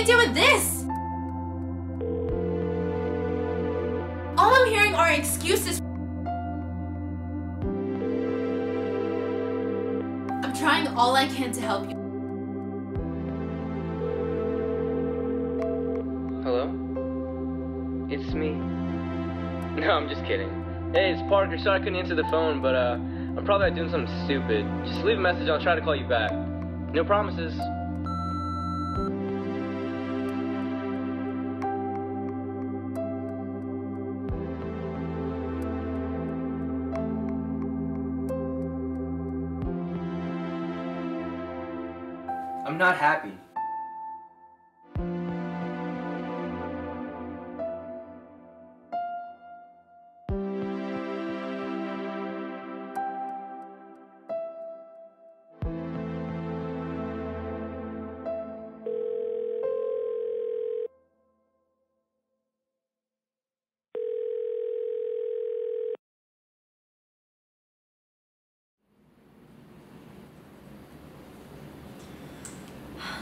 can't deal with this! All I'm hearing are excuses. I'm trying all I can to help you. Hello? It's me. No, I'm just kidding. Hey, it's Parker. Sorry I couldn't answer the phone, but uh, I'm probably doing something stupid. Just leave a message. I'll try to call you back. No promises. I'm not happy.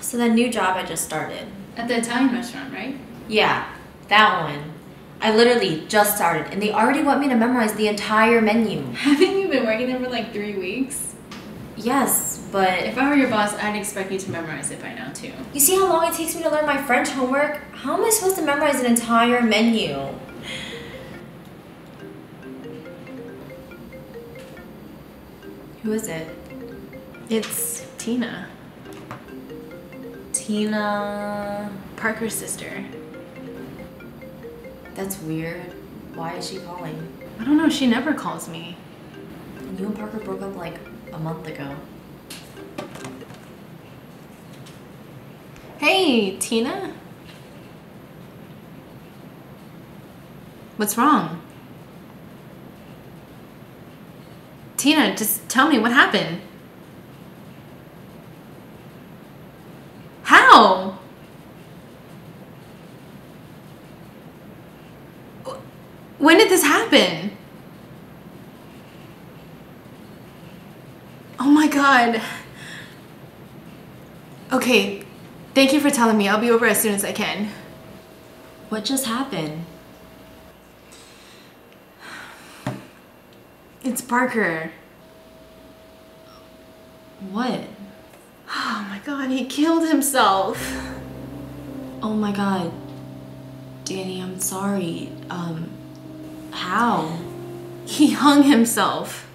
So that new job I just started. At the Italian restaurant, right? Yeah, that one. I literally just started and they already want me to memorize the entire menu. Haven't you been working there for like three weeks? Yes, but If I were your boss, I'd expect you to memorize it by now too. you see how long it takes me to learn my French homework? How am I supposed to memorize an entire menu? Who is it? It's Tina, Tina. Parker's sister. That's weird. Why is she calling? I don't know, she never calls me. You and Parker broke up like a month ago. Hey, Tina? What's wrong? Tina, just tell me what happened. How? When did this happen? Oh my god. Okay, thank you for telling me. I'll be over as soon as I can. What just happened? It's Parker. What? Oh my god, he killed himself. Oh my god. Dani, I'm sorry. Um, how? He hung himself.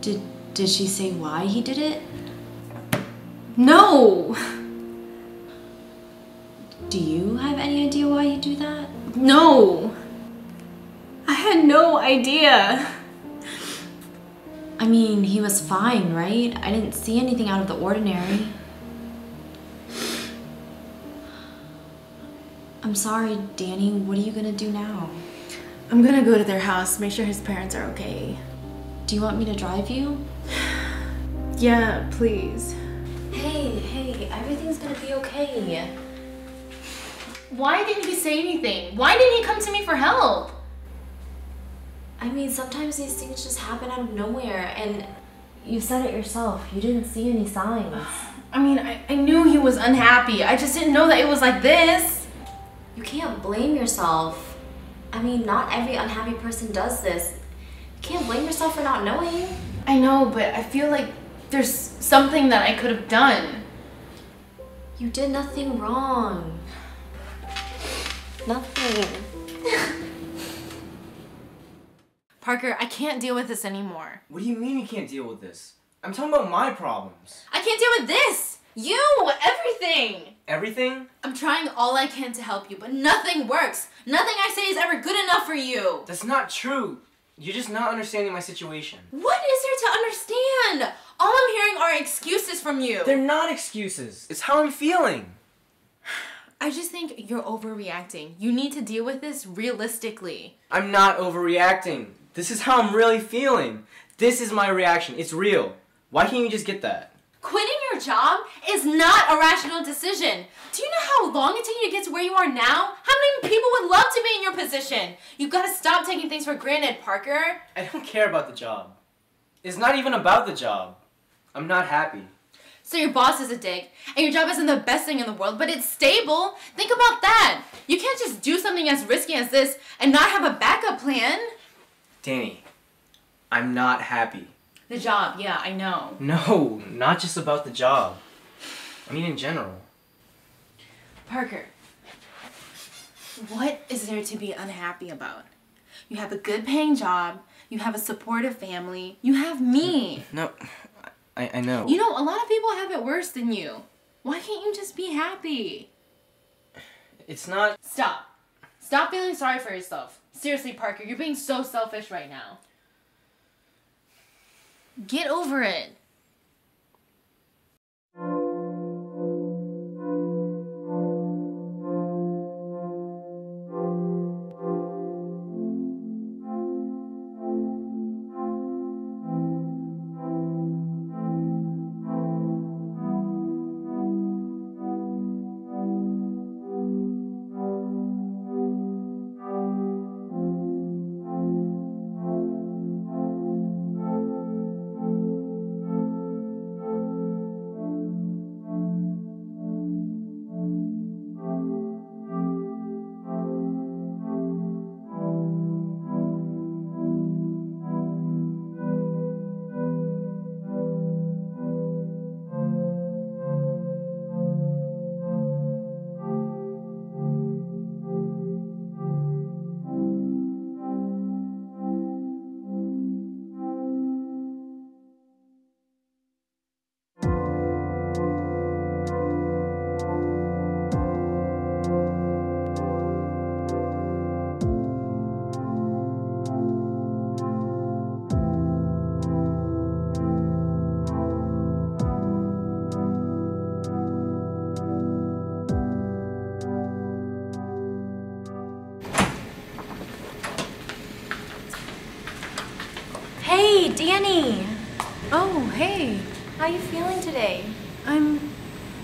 Did did she say why he did it? No! Do you have any idea why he'd do that? No! I had no idea. I mean, he was fine, right? I didn't see anything out of the ordinary. I'm sorry, Dani. What are you gonna do now? I'm gonna go to their house, make sure his parents are okay. Do you want me to drive you? Yeah, please. Hey, hey, everything's gonna be okay. Why didn't he say anything? Why didn't he come to me for help? I mean, sometimes these things just happen out of nowhere, and you said it yourself. You didn't see any signs. I mean, I, I knew he was unhappy. I just didn't know that it was like this. You can't blame yourself. I mean, not every unhappy person does this. You can't blame yourself for not knowing. I know, but I feel like there's something that I could have done. You did nothing wrong. Nothing. Parker, I can't deal with this anymore. What do you mean you can't deal with this? I'm talking about my problems. I can't deal with this! You! Everything! Everything? I'm trying all I can to help you, but nothing works. Nothing I say is ever good enough for you. That's not true. You're just not understanding my situation. What is there to understand? All I'm hearing are excuses from you. They're not excuses. It's how I'm feeling. I just think you're overreacting. You need to deal with this realistically. I'm not overreacting. This is how I'm really feeling. This is my reaction. It's real. Why can't you just get that? Quitting your job is not a rational decision. Do you know how long it took you to get to where you are now? How many people would love to be in your position? You've got to stop taking things for granted, Parker. I don't care about the job. It's not even about the job. I'm not happy. So your boss is a dick, and your job isn't the best thing in the world, but it's stable. Think about that. You can't just do something as risky as this and not have a backup plan. Dani, I'm not happy. The job, yeah, I know. No, not just about the job. I mean, in general. Parker, what is there to be unhappy about? You have a good paying job, you have a supportive family, you have me. No, I, I know. You know, a lot of people have it worse than you. Why can't you just be happy? It's not. Stop. Stop feeling sorry for yourself. Seriously, Parker, you're being so selfish right now. Get over it. Hey, Dani! Oh, hey. How you feeling today? I'm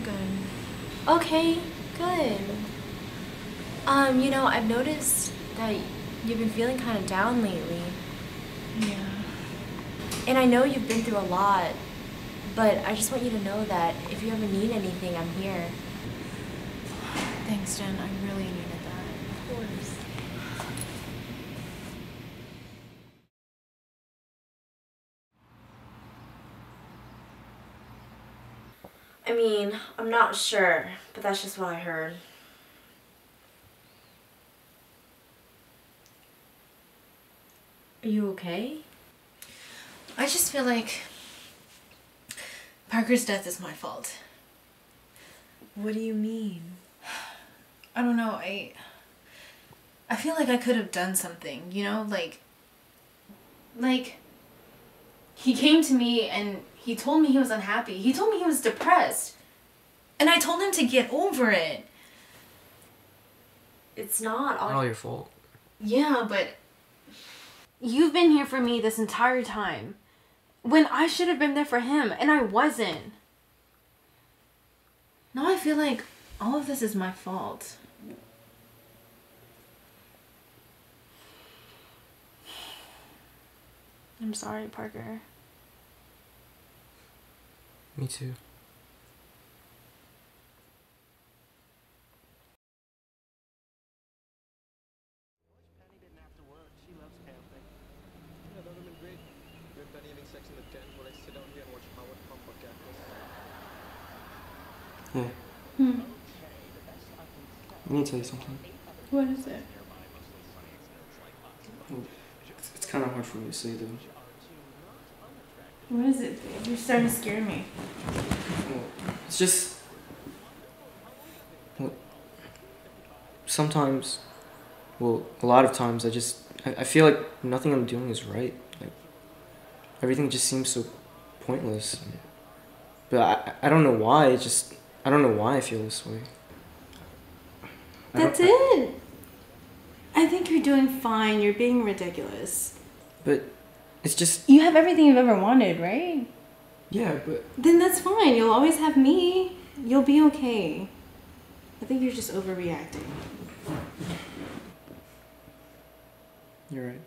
good. Okay, good. Um, you know, I've noticed that you've been feeling kind of down lately. Yeah. And I know you've been through a lot, but I just want you to know that if you ever need anything, I'm here. Thanks, Jen. I really needed that. Of course. I mean, I'm not sure, but that's just what I heard. Are you okay? I just feel like Parker's death is my fault. What do you mean? I don't know. I I feel like I could have done something, you know, like like he came to me and he told me he was unhappy. He told me he was depressed. And I told him to get over it. It's not all. All your fault. Yeah, but you've been here for me this entire time. When I should have been there for him and I wasn't. Now I feel like all of this is my fault. I'm sorry, Parker. Me too. Penny didn't have to work. She loves camping. Yeah, that would have been great. You and having sex in the tent while I sit down here and watch Howard pump a cactus. Hmm. I need to tell you something. What is it? It's, it's kind of hard for me to say, though. What is it? babe? You're starting to scare me. It's just. Well, sometimes, well, a lot of times, I just. I, I feel like nothing I'm doing is right. Like, everything just seems so pointless. But I, I don't know why. It just. I don't know why I feel this way. I That's it. I think you're doing fine. You're being ridiculous. But it's just. You have everything you've ever wanted, right? Yeah, but. Then that's fine. You'll always have me. You'll be okay. I think you're just overreacting. You're right.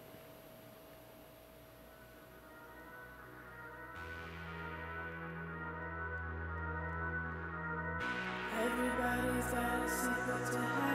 Everybody's got a secret to hide.